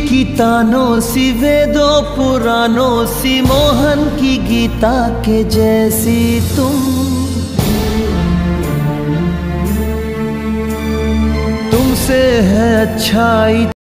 की तानों सी वेदों पुरानो सी, मोहन की गीता के जैसी तुम। तुमसे है अच्छाई